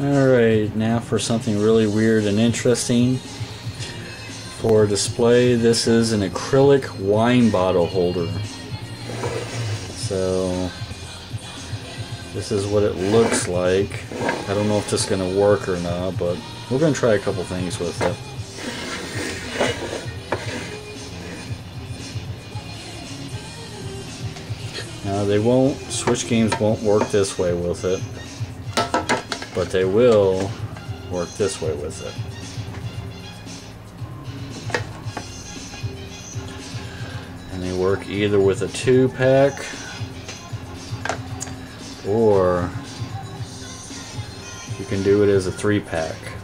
Alright, now for something really weird and interesting. For display, this is an acrylic wine bottle holder. So, this is what it looks like. I don't know if this is going to work or not, but we're going to try a couple things with it. Now they won't, Switch games won't work this way with it, but they will work this way with it. And they work either with a two pack or you can do it as a three pack.